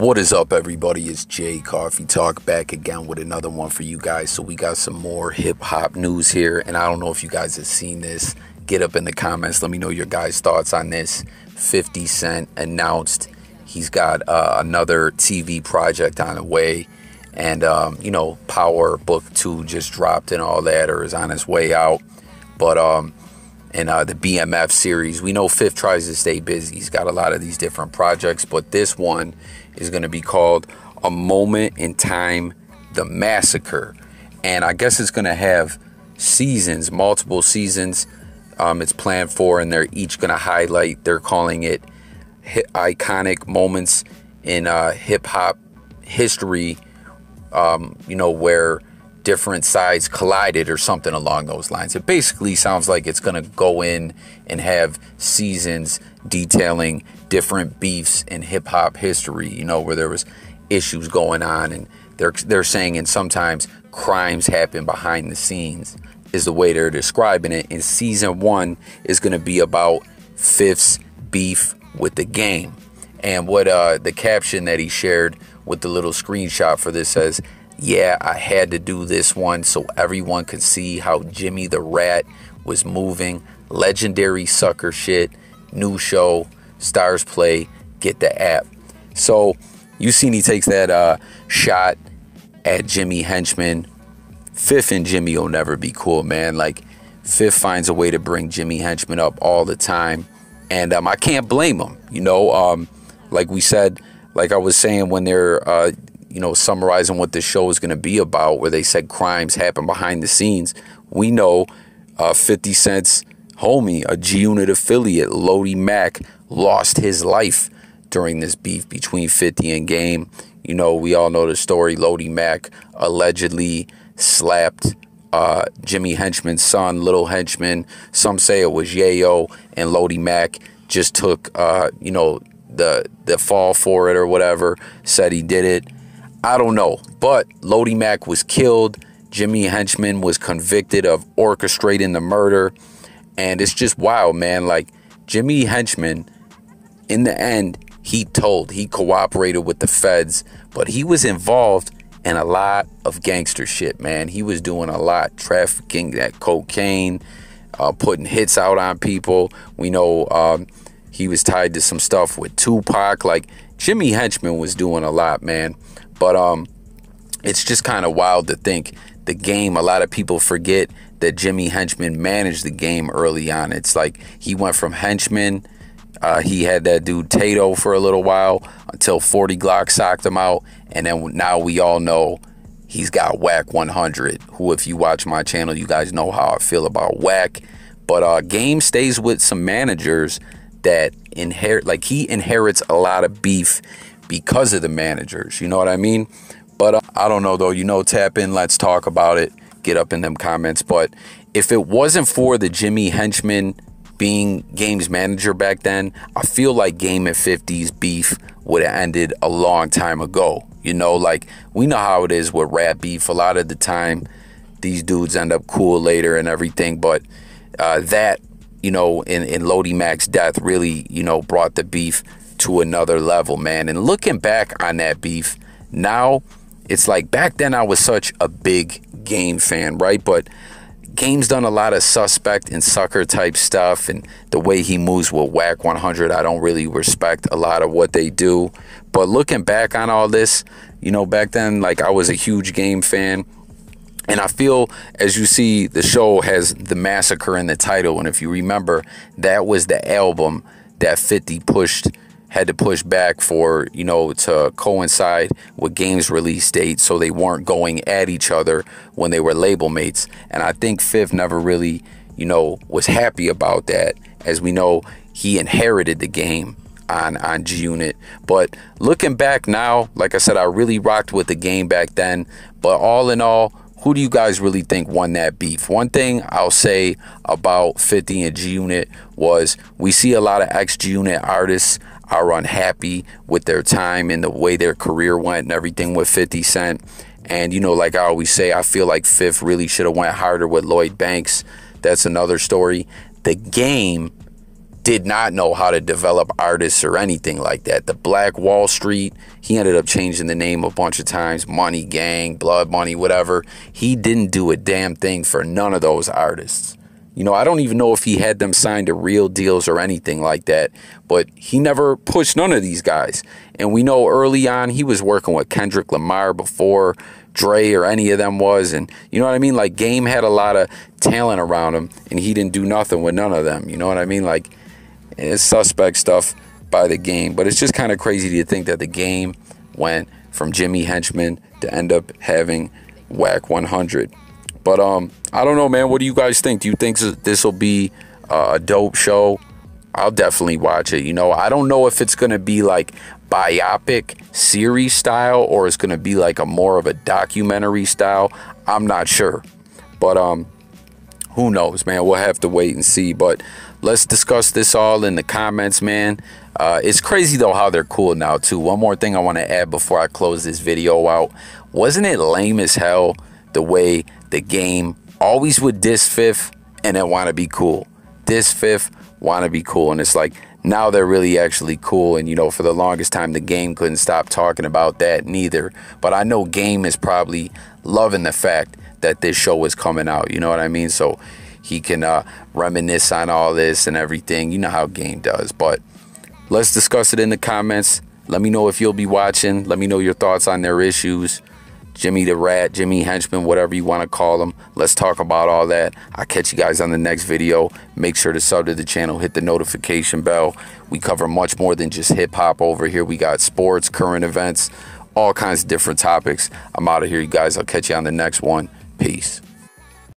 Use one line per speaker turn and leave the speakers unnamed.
What is up, everybody? It's Jay Coffee Talk back again with another one for you guys. So, we got some more hip hop news here, and I don't know if you guys have seen this. Get up in the comments. Let me know your guys' thoughts on this. 50 Cent announced he's got uh, another TV project on the way, and um, you know, Power Book 2 just dropped and all that, or is on its way out. But um, in uh, the BMF series. We know Fif tries to stay busy. He's got a lot of these different projects, but this one is going to be called A Moment in Time The Massacre. And I guess it's going to have seasons, multiple seasons. Um, it's planned for, and they're each going to highlight, they're calling it iconic moments in uh, hip hop history, um, you know, where different sides collided or something along those lines. It basically sounds like it's going to go in and have seasons detailing different beefs in hip hop history, you know, where there was issues going on and they're they're saying and sometimes crimes happen behind the scenes is the way they're describing it. And season 1 is going to be about Fif's beef with the game. And what uh, the caption that he shared with the little screenshot for this says yeah, I had to do this one so everyone could see how Jimmy the Rat was moving. Legendary sucker shit. New show. Starz Play. Get the app. So you seen he takes that uh, shot at Jimmy Henchman. Fif and Jimmy will never be cool, man. Like Fif finds a way to bring Jimmy Henchman up all the time, and um, I can't blame him. You know, um, like we said, like I was saying when they're uh, you know, summarizing what this show is going to be about, where they said crimes happen behind the scenes. We know uh, 50 Cent's homie, a G Unit affiliate, Lodi Mack, lost his life during this beef between 50 and Game. You know, we all know the story. Lodi Mack allegedly slapped uh, Jimmy Henchman's son, Little Henchman. Some say it was Yayo, and Lodi Mack just took, uh, you know, the the fall for it or whatever. Said he did it. I don't know. But Lodi Mack was killed. Jimmy Henchman was convicted of orchestrating the murder. And it's just wild, man. Like Jimmy Henchman, in the end, he told, he cooperated with the feds, but he was involved in a lot of gangster shit, man. He was doing a lot, trafficking that cocaine, uh, putting hits out on people. We know um, he was tied to some stuff with Tupac. Like Jimmy Henchman was doing a lot, man. But um, it's just kind of wild to think the game. A lot of people forget that Jimmy Henchman managed the game early on. It's like he went from henchman. Uh, he had that dude Tato for a little while until 40 Glocc socked him out. And then now we all know he's got Wack 100, who, if you watch my channel, you guys know how I feel about Wack. But uh, Game stays with some managers that inherit, like he inherits a lot of beef because of the managers. You know what I mean? But uh, I don't know though. You know, tap in. Let's talk about it. Get up in them comments. But if it wasn't for the Jimmy Henchman being Game's manager back then, I feel like Game and 50's beef would have ended a long time ago. You know, like we know how it is with rap beef. A lot of the time, these dudes end up cool later and everything. But uh, that, you know, in, in Lodi Mack's death really, you know, brought the beef to another level, man. And looking back on that beef, now it's like back then I was such a big game fan, right? But Game's done a lot of suspect and sucker type stuff, and the way he moves with Wack 100, I don't really respect a lot of what they do. But looking back on all this, you know, back then, like I was a huge game fan. And I feel, as you see, the show has The Massacre in the title. And if you remember, that was the album that 50 pushed had to push back for, you know, to coincide with games release dates so they weren't going at each other when they were label mates. And I think Fif never really, you know, was happy about that. As we know, he inherited the game on on G Unit. But looking back now, like I said, I really rocked with the game back then. But all in all, who do you guys really think won that beef? One thing I'll say about 50 and G Unit was we see a lot of ex G Unit artists are unhappy with their time and the way their career went and everything with 50 Cent. And you know, like I always say, I feel like Fif really should have went harder with Lloyd Banks. That's another story. The game did not know how to develop artists or anything like that. The Black Wall Street, he ended up changing the name a bunch of times Money Gang, Blood Money, whatever. He didn't do a damn thing for none of those artists. You know, I don't even know if he had them signed to real deals or anything like that, but he never pushed none of these guys. And we know early on he was working with Kendrick Lamar before Dre or any of them was. And you know what I mean? Like, Game had a lot of talent around him, and he didn't do nothing with none of them. You know what I mean? Like, it's suspect stuff by the game. But it's just kind of crazy to think that the game went from Jimmy Henchman to end up having Wack 100. But um, I don't know, man. What do you guys think? Do you think this will be a dope show? I'll definitely watch it. You know, I don't know if it's gonna be like biopic series style or it's gonna be like a more of a documentary style. I'm not sure, but um, who knows, man? We'll have to wait and see. But let's discuss this all in the comments, man. Uh, it's crazy though how they're cool now too. One more thing I want to add before I close this video out. Wasn't it lame as hell the way the game always with this fifth and then want to be cool. This fifth, want to be cool. And it's like now they're really actually cool. And you know, for the longest time, the game couldn't stop talking about that neither. But I know game is probably loving the fact that this show is coming out. You know what I mean? So he can uh, reminisce on all this and everything. You know how game does. But let's discuss it in the comments. Let me know if you'll be watching. Let me know your thoughts on their issues. Jimmy the Rat, Jimmy Henchman, whatever you want to call him. Let's talk about all that. I'll catch you guys on the next video. Make sure to sub to the channel, hit the notification bell. We cover much more than just hip hop over here. We got sports, current events, all kinds of different topics. I'm out of here, you guys. I'll catch you on the next one. Peace.